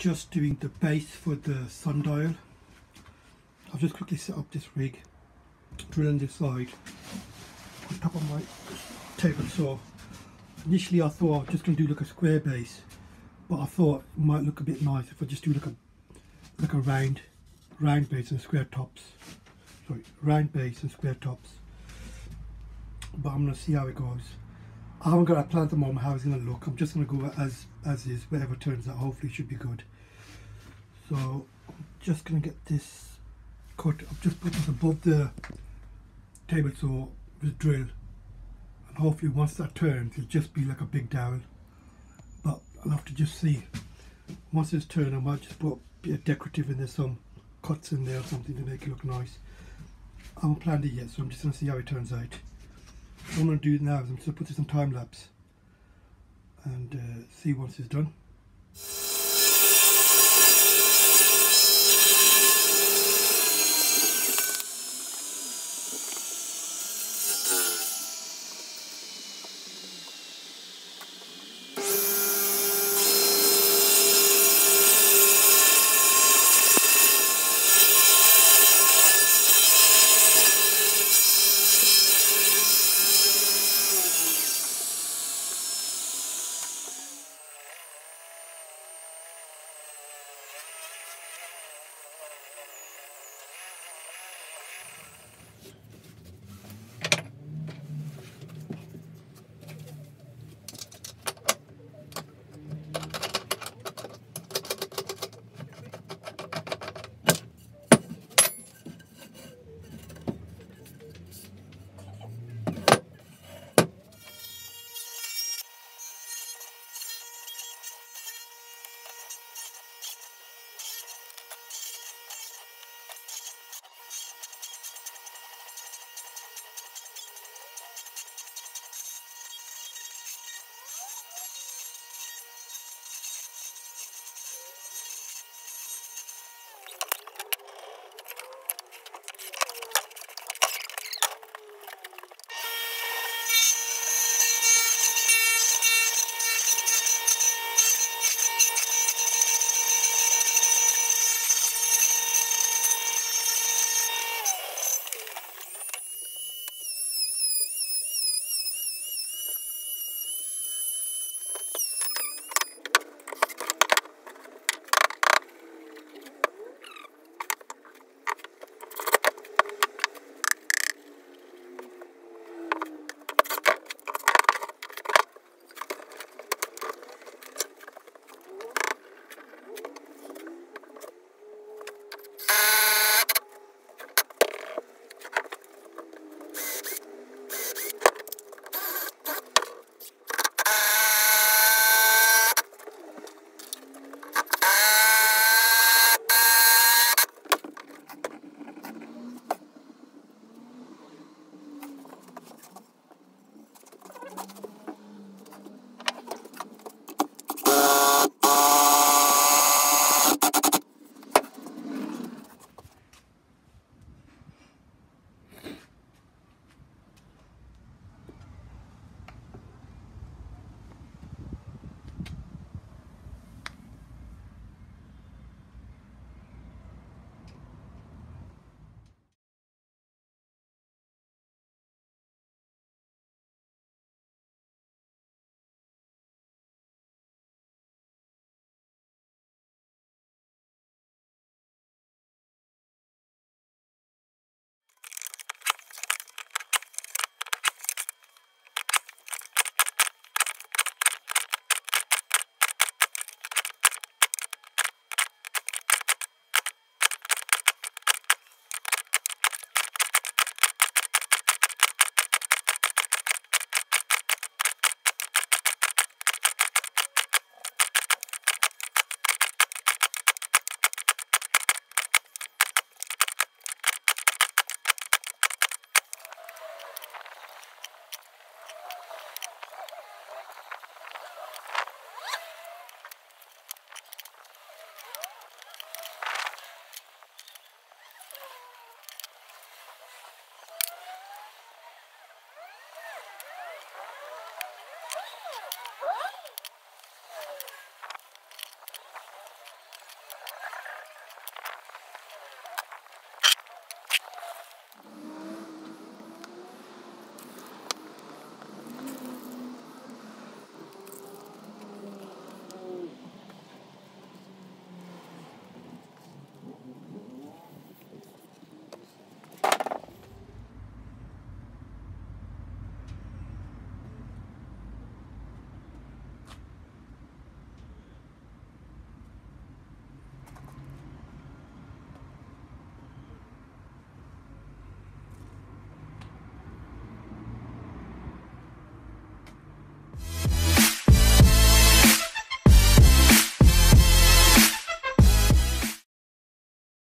just doing the base for the sundial. I've just quickly set up this rig, drilling this side on top of my table saw. Initially I thought I was just going to do like a square base, but I thought it might look a bit nice if I just do like a like a round round base and square tops. Sorry, round base and square tops. But I'm going to see how it goes. I haven't got a plan at the moment how it's going to look. I'm just going to go as as is, whatever turns out. Hopefully, it should be good. So I'm just going to get this cut. I've just put this above the table saw with drill, and hopefully, once that turns, it'll just be like a big dowel. But I'll have to just see. Once it's turned, I might just put a bit of decorative in there, some cuts in there or something to make it look nice. I haven't planned it yet, so I'm just going to see how it turns out. What I'm going to do now is I'm just going to put this on time lapse and uh, see once it's done.